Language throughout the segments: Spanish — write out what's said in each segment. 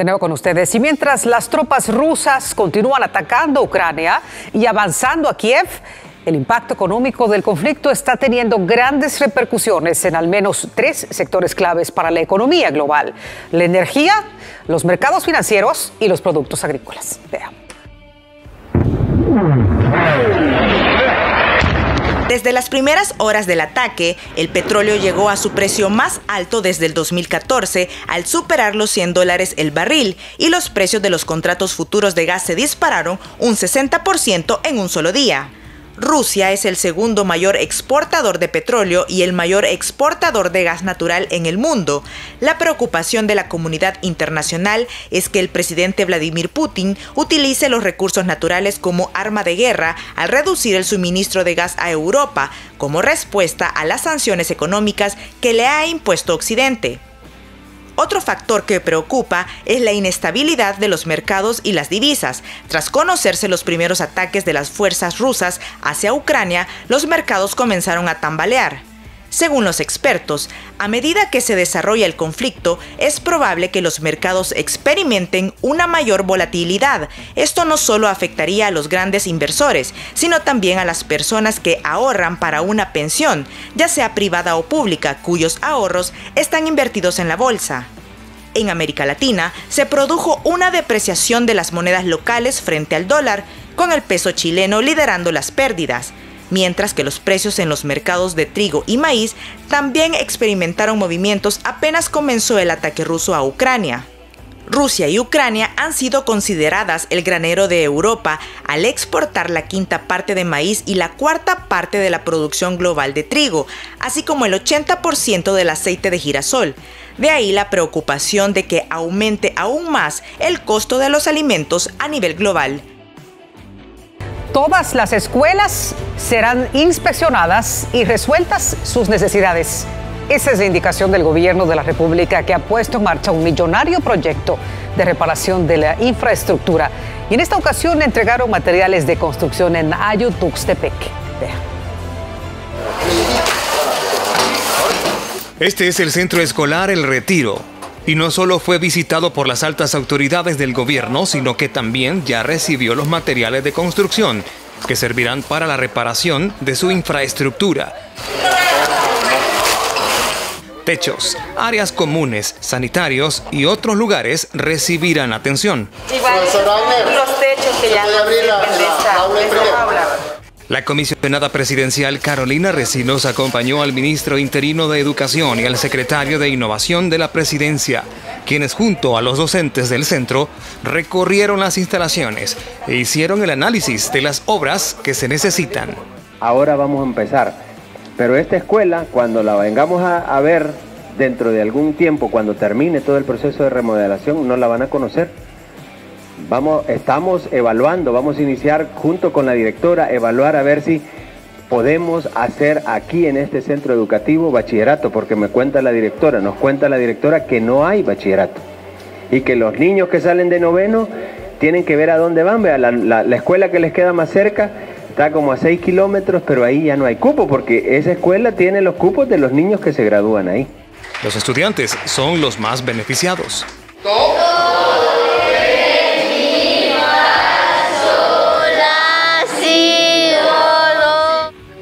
De nuevo con ustedes. Y mientras las tropas rusas continúan atacando Ucrania y avanzando a Kiev, el impacto económico del conflicto está teniendo grandes repercusiones en al menos tres sectores claves para la economía global. La energía, los mercados financieros y los productos agrícolas. Veamos. Desde las primeras horas del ataque, el petróleo llegó a su precio más alto desde el 2014 al superar los 100 dólares el barril y los precios de los contratos futuros de gas se dispararon un 60% en un solo día. Rusia es el segundo mayor exportador de petróleo y el mayor exportador de gas natural en el mundo. La preocupación de la comunidad internacional es que el presidente Vladimir Putin utilice los recursos naturales como arma de guerra al reducir el suministro de gas a Europa como respuesta a las sanciones económicas que le ha impuesto Occidente. Otro factor que preocupa es la inestabilidad de los mercados y las divisas. Tras conocerse los primeros ataques de las fuerzas rusas hacia Ucrania, los mercados comenzaron a tambalear. Según los expertos, a medida que se desarrolla el conflicto, es probable que los mercados experimenten una mayor volatilidad. Esto no solo afectaría a los grandes inversores, sino también a las personas que ahorran para una pensión, ya sea privada o pública, cuyos ahorros están invertidos en la bolsa. En América Latina se produjo una depreciación de las monedas locales frente al dólar, con el peso chileno liderando las pérdidas mientras que los precios en los mercados de trigo y maíz también experimentaron movimientos apenas comenzó el ataque ruso a Ucrania. Rusia y Ucrania han sido consideradas el granero de Europa al exportar la quinta parte de maíz y la cuarta parte de la producción global de trigo, así como el 80% del aceite de girasol. De ahí la preocupación de que aumente aún más el costo de los alimentos a nivel global. Todas las escuelas serán inspeccionadas y resueltas sus necesidades. Esa es la indicación del gobierno de la República que ha puesto en marcha un millonario proyecto de reparación de la infraestructura. Y en esta ocasión entregaron materiales de construcción en Ayutuxtepec. Este es el centro escolar El Retiro y no solo fue visitado por las altas autoridades del gobierno, sino que también ya recibió los materiales de construcción que servirán para la reparación de su infraestructura. Techos, áreas comunes, sanitarios y otros lugares recibirán atención. Igual los techos que ya la comisionada presidencial Carolina Recinos acompañó al ministro interino de Educación y al secretario de Innovación de la presidencia, quienes junto a los docentes del centro recorrieron las instalaciones e hicieron el análisis de las obras que se necesitan. Ahora vamos a empezar, pero esta escuela, cuando la vengamos a, a ver dentro de algún tiempo, cuando termine todo el proceso de remodelación, no la van a conocer Vamos, estamos evaluando, vamos a iniciar junto con la directora, evaluar a ver si podemos hacer aquí en este centro educativo bachillerato, porque me cuenta la directora, nos cuenta la directora que no hay bachillerato y que los niños que salen de noveno tienen que ver a dónde van, Vea, la, la escuela que les queda más cerca está como a 6 kilómetros, pero ahí ya no hay cupo, porque esa escuela tiene los cupos de los niños que se gradúan ahí. Los estudiantes son los más beneficiados.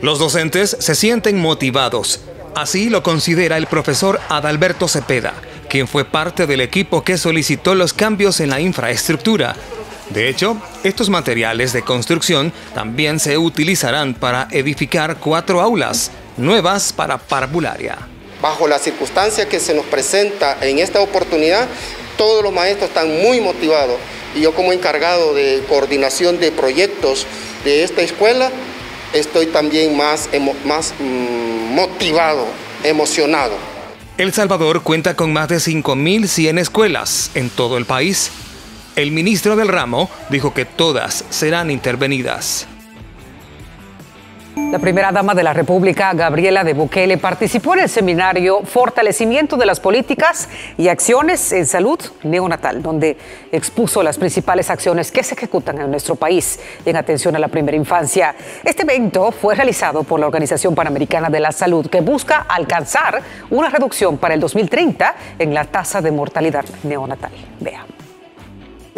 Los docentes se sienten motivados. Así lo considera el profesor Adalberto Cepeda, quien fue parte del equipo que solicitó los cambios en la infraestructura. De hecho, estos materiales de construcción también se utilizarán para edificar cuatro aulas nuevas para parvularia. Bajo la circunstancia que se nos presenta en esta oportunidad, todos los maestros están muy motivados y yo como encargado de coordinación de proyectos de esta escuela, estoy también más, más mm, motivado, emocionado. El Salvador cuenta con más de 5.100 escuelas en todo el país. El ministro del ramo dijo que todas serán intervenidas. La primera dama de la República, Gabriela de Bukele, participó en el seminario Fortalecimiento de las Políticas y Acciones en Salud Neonatal, donde expuso las principales acciones que se ejecutan en nuestro país en atención a la primera infancia. Este evento fue realizado por la Organización Panamericana de la Salud, que busca alcanzar una reducción para el 2030 en la tasa de mortalidad neonatal. Veamos.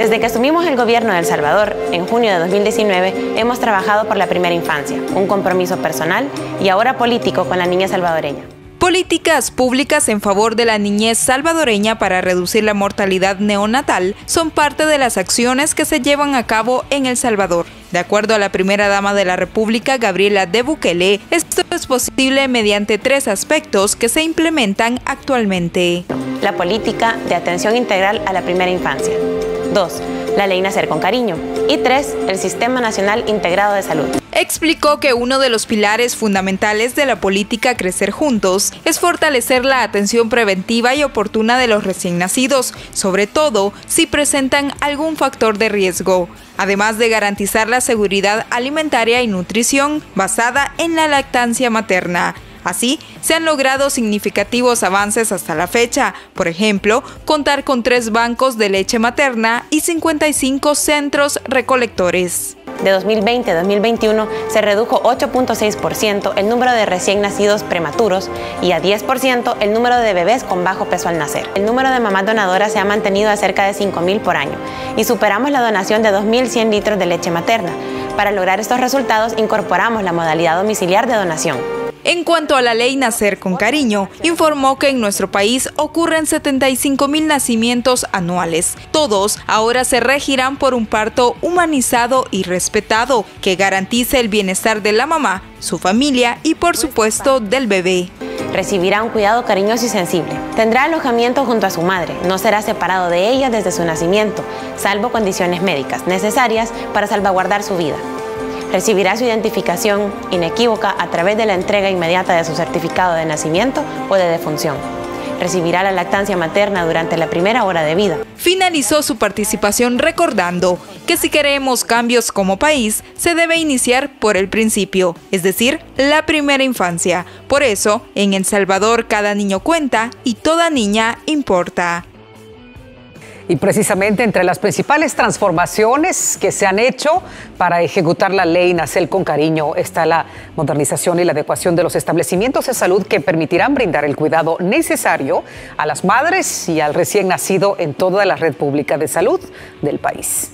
Desde que asumimos el gobierno de El Salvador en junio de 2019, hemos trabajado por la primera infancia, un compromiso personal y ahora político con la niña salvadoreña. Políticas públicas en favor de la niñez salvadoreña para reducir la mortalidad neonatal son parte de las acciones que se llevan a cabo en El Salvador. De acuerdo a la primera dama de la República, Gabriela de Bukele, esto es posible mediante tres aspectos que se implementan actualmente. La política de atención integral a la primera infancia. 2. La ley Nacer con Cariño. Y 3. El Sistema Nacional Integrado de Salud. Explicó que uno de los pilares fundamentales de la política Crecer Juntos es fortalecer la atención preventiva y oportuna de los recién nacidos, sobre todo si presentan algún factor de riesgo, además de garantizar la seguridad alimentaria y nutrición basada en la lactancia materna. Así, se han logrado significativos avances hasta la fecha, por ejemplo, contar con tres bancos de leche materna y 55 centros recolectores. De 2020 a 2021 se redujo 8.6% el número de recién nacidos prematuros y a 10% el número de bebés con bajo peso al nacer. El número de mamás donadoras se ha mantenido a cerca de 5.000 por año y superamos la donación de 2.100 litros de leche materna. Para lograr estos resultados incorporamos la modalidad domiciliar de donación. En cuanto a la ley Nacer con Cariño, informó que en nuestro país ocurren 75 mil nacimientos anuales. Todos ahora se regirán por un parto humanizado y respetado que garantice el bienestar de la mamá, su familia y por supuesto del bebé. Recibirá un cuidado cariñoso y sensible. Tendrá alojamiento junto a su madre. No será separado de ella desde su nacimiento, salvo condiciones médicas necesarias para salvaguardar su vida recibirá su identificación inequívoca a través de la entrega inmediata de su certificado de nacimiento o de defunción. Recibirá la lactancia materna durante la primera hora de vida. Finalizó su participación recordando que si queremos cambios como país, se debe iniciar por el principio, es decir, la primera infancia. Por eso, en El Salvador cada niño cuenta y toda niña importa. Y precisamente entre las principales transformaciones que se han hecho para ejecutar la ley Nacel con Cariño está la modernización y la adecuación de los establecimientos de salud que permitirán brindar el cuidado necesario a las madres y al recién nacido en toda la red pública de salud del país.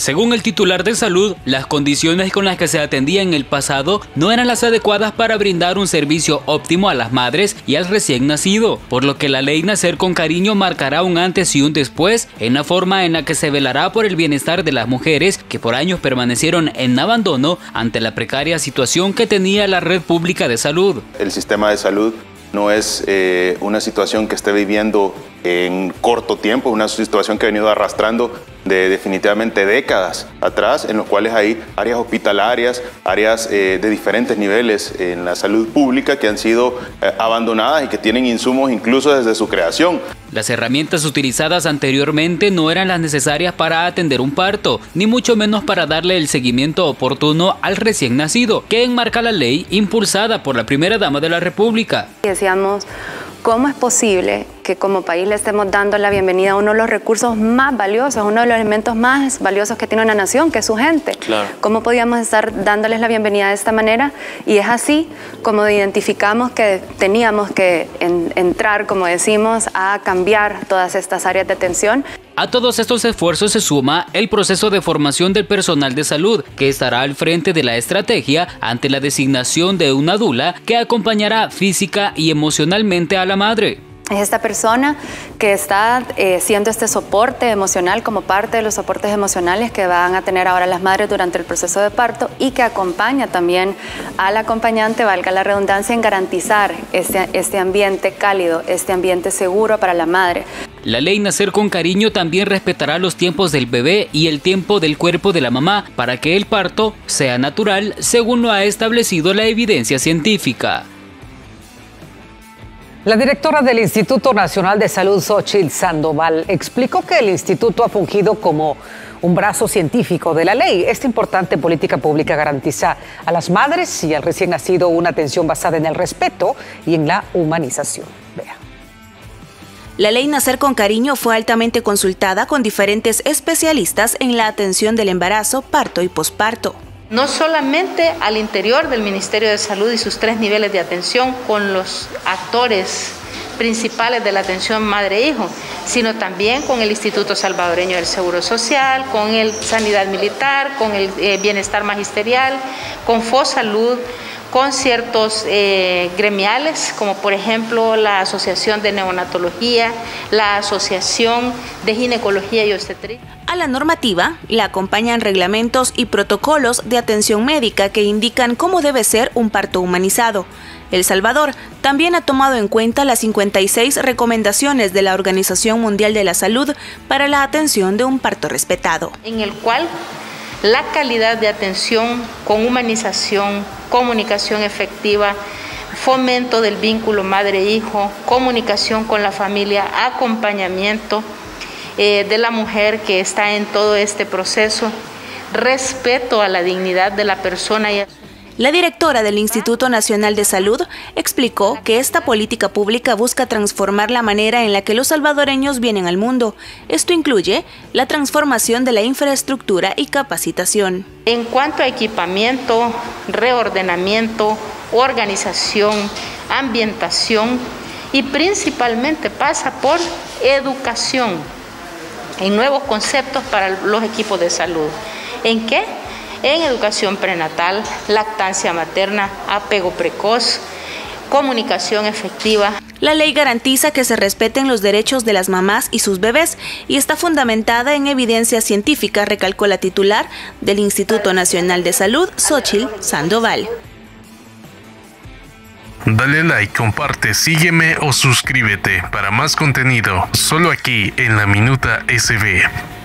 Según el titular de salud, las condiciones con las que se atendía en el pasado no eran las adecuadas para brindar un servicio óptimo a las madres y al recién nacido, por lo que la ley Nacer con Cariño marcará un antes y un después en la forma en la que se velará por el bienestar de las mujeres que por años permanecieron en abandono ante la precaria situación que tenía la red pública de salud. El sistema de salud no es eh, una situación que esté viviendo en corto tiempo, una situación que ha venido arrastrando de definitivamente décadas atrás, en los cuales hay áreas hospitalarias, áreas eh, de diferentes niveles en la salud pública que han sido eh, abandonadas y que tienen insumos incluso desde su creación. Las herramientas utilizadas anteriormente no eran las necesarias para atender un parto, ni mucho menos para darle el seguimiento oportuno al recién nacido, que enmarca la ley impulsada por la primera dama de la República. Decíamos, ¿cómo es posible que como país le estemos dando la bienvenida a uno de los recursos más valiosos, uno de los elementos más valiosos que tiene una nación, que es su gente. ¿Cómo podíamos estar dándoles la bienvenida de esta manera? Y es así como identificamos que teníamos que entrar, como decimos, a cambiar todas estas áreas de atención. A todos estos esfuerzos se suma el proceso de formación del personal de salud, que estará al frente de la estrategia ante la designación de una dula que acompañará física y emocionalmente a la madre es esta persona que está eh, siendo este soporte emocional como parte de los soportes emocionales que van a tener ahora las madres durante el proceso de parto y que acompaña también al acompañante, valga la redundancia, en garantizar este, este ambiente cálido, este ambiente seguro para la madre. La ley Nacer con Cariño también respetará los tiempos del bebé y el tiempo del cuerpo de la mamá para que el parto sea natural según lo ha establecido la evidencia científica. La directora del Instituto Nacional de Salud, Xochitl Sandoval, explicó que el instituto ha fungido como un brazo científico de la ley. Esta importante política pública garantiza a las madres y al recién nacido una atención basada en el respeto y en la humanización. Vea. La ley Nacer con Cariño fue altamente consultada con diferentes especialistas en la atención del embarazo, parto y posparto no solamente al interior del Ministerio de Salud y sus tres niveles de atención con los actores principales de la atención madre-hijo, sino también con el Instituto Salvadoreño del Seguro Social, con el Sanidad Militar, con el eh, Bienestar Magisterial, con FOSalud, con ciertos eh, gremiales, como por ejemplo la Asociación de Neonatología, la Asociación de Ginecología y Obstetricia. A la normativa la acompañan reglamentos y protocolos de atención médica que indican cómo debe ser un parto humanizado. El Salvador también ha tomado en cuenta las 56 recomendaciones de la Organización Mundial de la Salud para la atención de un parto respetado. En el cual la calidad de atención con humanización, comunicación efectiva, fomento del vínculo madre-hijo, comunicación con la familia, acompañamiento eh, de la mujer que está en todo este proceso, respeto a la dignidad de la persona y a la directora del Instituto Nacional de Salud explicó que esta política pública busca transformar la manera en la que los salvadoreños vienen al mundo. Esto incluye la transformación de la infraestructura y capacitación. En cuanto a equipamiento, reordenamiento, organización, ambientación y principalmente pasa por educación en nuevos conceptos para los equipos de salud. ¿En qué? En educación prenatal, lactancia materna, apego precoz, comunicación efectiva. La ley garantiza que se respeten los derechos de las mamás y sus bebés y está fundamentada en evidencia científica, recalcó la titular del Instituto Nacional de Salud, Xochitl Sandoval. Dale like, comparte, sígueme o suscríbete para más contenido solo aquí en la Minuta SB.